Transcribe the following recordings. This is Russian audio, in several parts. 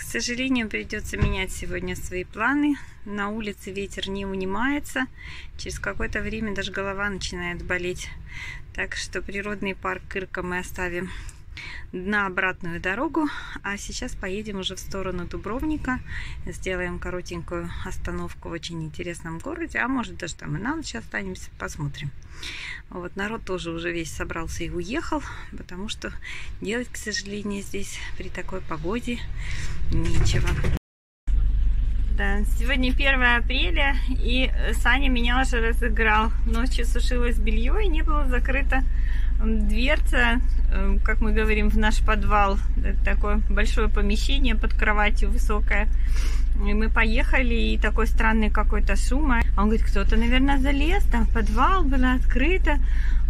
К сожалению, придется менять сегодня свои планы. На улице ветер не унимается. Через какое-то время даже голова начинает болеть. Так что природный парк Кырка мы оставим на обратную дорогу. А сейчас поедем уже в сторону Дубровника. Сделаем коротенькую остановку в очень интересном городе. А может даже там и на ночь останемся. Посмотрим. Вот народ тоже уже весь собрался и уехал. Потому что делать, к сожалению, здесь при такой погоде нечего. Да, сегодня 1 апреля, и Саня меня уже разыграл. Ночью сушилось белье, и не было закрыто дверца, эм, как мы говорим, в наш подвал. Такое большое помещение под кроватью высокое. И мы поехали, и такой странный какой-то шум. А он говорит, кто-то, наверное, залез, там подвал было открыто,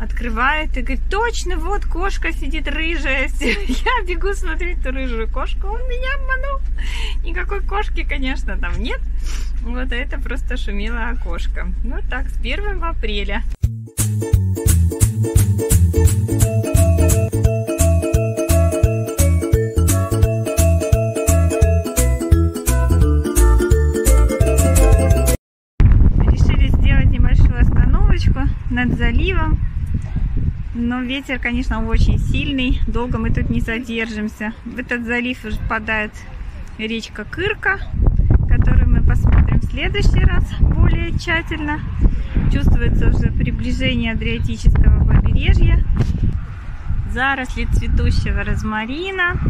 открывает, и говорит, точно, вот кошка сидит рыжая. Я бегу смотреть ту рыжую кошку, он меня обманул. Никакой кошки, конечно, там нет. Вот это просто шумело окошко. Вот так, с 1 апреля. Но ветер, конечно, очень сильный. Долго мы тут не задержимся. В этот залив впадает речка Кырка, которую мы посмотрим в следующий раз более тщательно. Чувствуется уже приближение Адриатического побережья. Заросли цветущего розмарина.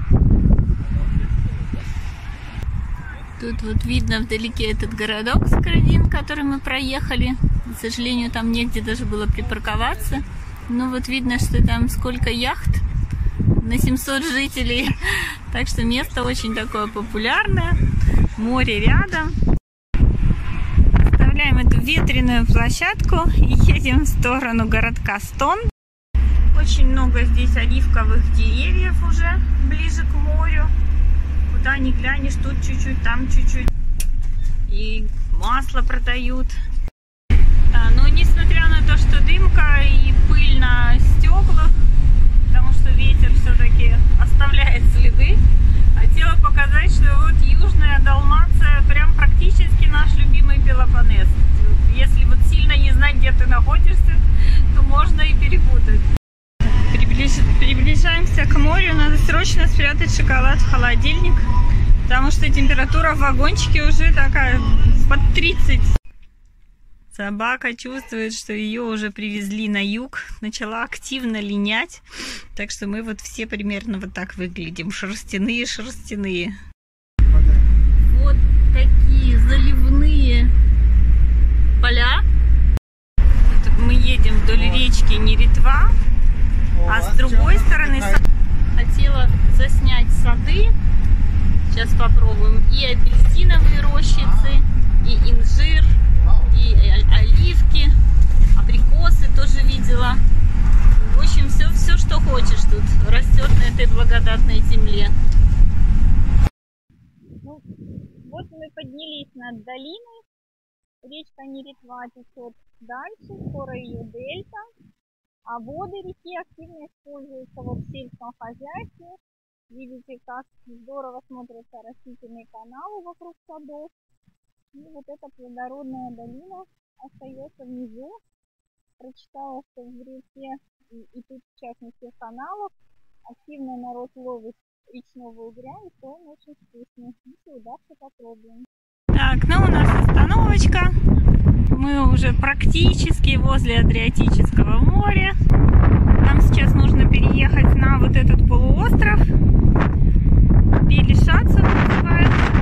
Тут вот видно вдалеке этот городок Скородин, который мы проехали. К сожалению, там негде даже было припарковаться. Но вот видно, что там сколько яхт на 700 жителей. Так что место очень такое популярное. Море рядом. Оставляем эту ветреную площадку и едем в сторону городка Стон. Очень много здесь оливковых деревьев уже ближе к морю. Куда ни глянешь, тут чуть-чуть, там чуть-чуть. И масло продают. Да, но несмотря на то, что дымка и пыль на стеклах, потому что ветер все-таки оставляет следы, хотела показать, что вот Южная Далмация прям практически наш любимый Пелопонес. Если вот сильно не знать, где ты находишься, то можно и перепутать приближаемся к морю, надо срочно спрятать шоколад в холодильник, потому что температура в вагончике уже такая под 30. Собака чувствует, что ее уже привезли на юг, начала активно линять, так что мы вот все примерно вот так выглядим, шерстяные-шерстяные. Вот такие заливные поля. Вот мы едем вдоль речки Неретва, а с другой стороны хотела заснять сады. Сейчас попробуем. И апельсиновые рощицы, и инжир, и оливки, абрикосы тоже видела. В общем, все, все, что хочешь тут растет на этой благодатной земле. Ну, вот мы поднялись над долиной. Речка Неретва течет дальше, скоро ее дельта. А воды реки активно используются вот в сельском хозяйстве. Видите, как здорово смотрятся растительные каналы вокруг садов. И вот эта плодородная долина остается внизу. Прочитала, что в реке и, и тут, в частности, в каналах активно народ ловит речного угря, и то он очень вкусный. Если удастся, попробуем. Так, ну у нас остановочка. Мы уже практически возле Адриатического моря. Нам сейчас нужно переехать на вот этот полуостров. Белишацев называется.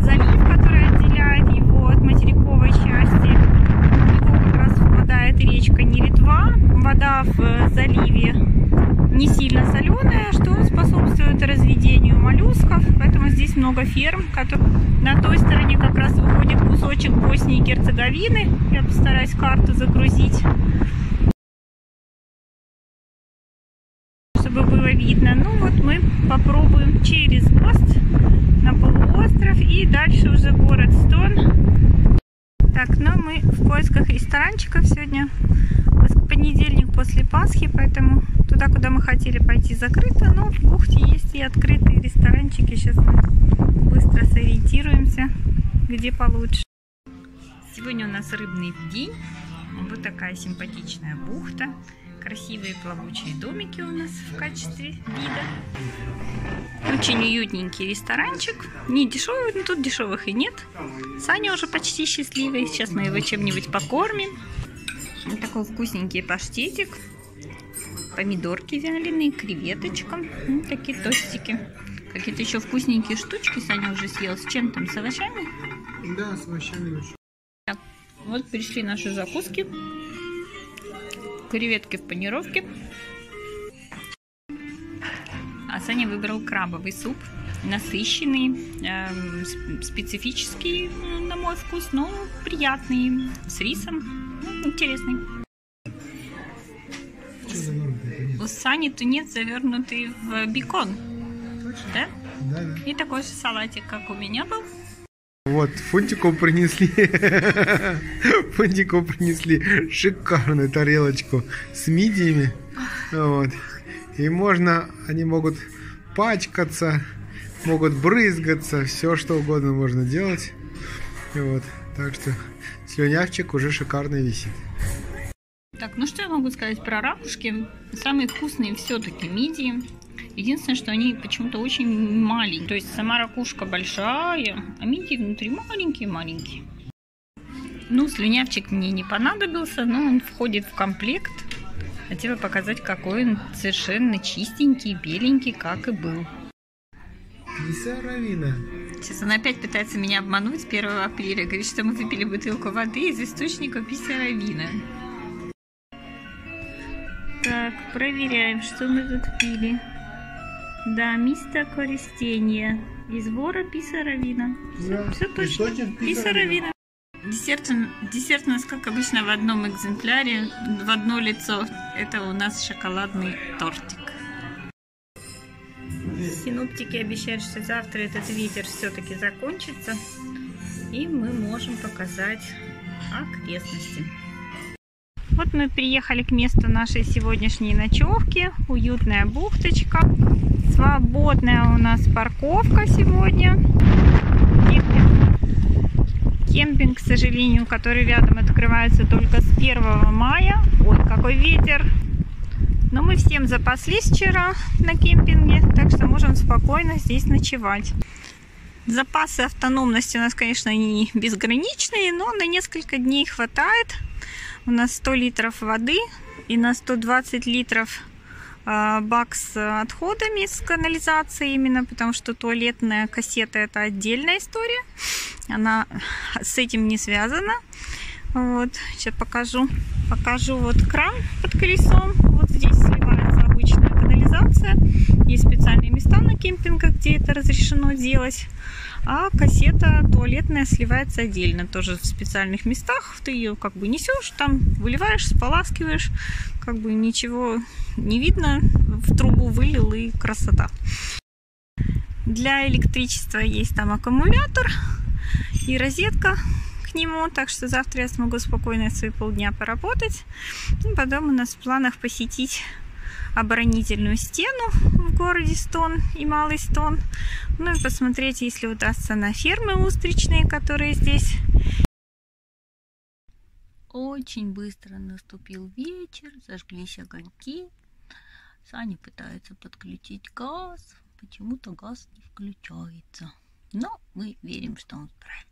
Залив, который отделяет его от материковой части. В него как раз впадает речка Неретва. Вода в заливе не сильно соленая, что способствует разведению моллюсков. Поэтому здесь много ферм. Которые... На той стороне как раз выходит кусочек Боснии и Герцеговины. Я постараюсь карту загрузить. Чтобы было видно. Ну вот мы попробуем через мост на полуостров и дальше уже город Стон. Так, ну мы в поисках ресторанчиков сегодня. Понедельник после Пасхи, поэтому туда, куда мы хотели пойти, закрыто, но в бухте есть почти открытые ресторанчики. Сейчас мы быстро сориентируемся, где получше. Сегодня у нас рыбный день. Вот такая симпатичная бухта. Красивые плавучие домики у нас в качестве вида. Очень уютненький ресторанчик. Не дешевый, но тут дешевых и нет. Саня уже почти счастливый. Сейчас мы его чем-нибудь покормим. Вот такой вкусненький паштетик. Помидорки вяленые, креветочка. Вот такие тостики. Какие-то еще вкусненькие штучки Саня уже съел. С чем там? С овощами? Да, с овощами. Так, вот пришли наши закуски. Креветки в панировке. А Саня выбрал крабовый суп. Насыщенный, эм, специфический, на мой вкус, но приятный. С рисом. Интересный. У Сани тунец завернутый в бекон. Точно? Да? Да, да. И такой же салатик, как у меня был. Вот, Фунтику принесли. Фунтику принесли шикарную тарелочку с мидиями. Вот. И можно, они могут пачкаться, могут брызгаться, все что угодно можно делать. И вот. Так что слюнявчик уже шикарный висит. Так, ну что я могу сказать про ракушки? Самые вкусные все-таки мидии. Единственное, что они почему-то очень маленькие. То есть сама ракушка большая, а мидии внутри маленькие-маленькие. Ну, слюнявчик мне не понадобился, но он входит в комплект. Хотела показать, какой он совершенно чистенький, беленький, как и был. Киса Равина. Сейчас он опять пытается меня обмануть 1 апреля. Говорит, что мы выпили бутылку воды из источника писаровина. Так, проверяем, что мы тут пили. Да, мисто користения. Из вора писаровина. Все, Да, все точно. источник Писаровина. Десерт, десерт у нас, как обычно, в одном экземпляре, в одно лицо. Это у нас шоколадный тортик. Синоптики обещают, что завтра этот ветер все-таки закончится, и мы можем показать окрестности. Вот мы приехали к месту нашей сегодняшней ночевки. Уютная бухточка. Свободная у нас парковка сегодня. Кемпинг, Кемпинг, к сожалению, который рядом открывается только с 1 мая. Ой, какой ветер! Но мы всем запаслись вчера на кемпинге, так что спокойно здесь ночевать. Запасы автономности у нас, конечно, не безграничные, но на несколько дней хватает. У нас 100 литров воды и на 120 литров э, бак с отходами с канализации именно, потому что туалетная кассета это отдельная история. Она с этим не связана. Вот, сейчас покажу. Покажу вот кран под колесом. Вот здесь сливается обычная канализация. Есть специальные места на кемпингах, где это разрешено делать. А кассета туалетная сливается отдельно, тоже в специальных местах. Ты ее как бы несешь, там выливаешь, споласкиваешь, как бы ничего не видно, в трубу вылил и красота. Для электричества есть там аккумулятор и розетка к нему, так что завтра я смогу спокойно свои полдня поработать. И потом у нас в планах посетить оборонительную стену в городе Стон и Малый Стон. Ну и посмотреть, если удастся, на фермы устричные, которые здесь. Очень быстро наступил вечер, зажглись огоньки. Саня пытается подключить газ, почему-то газ не включается. Но мы верим, что он справится.